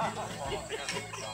Oh.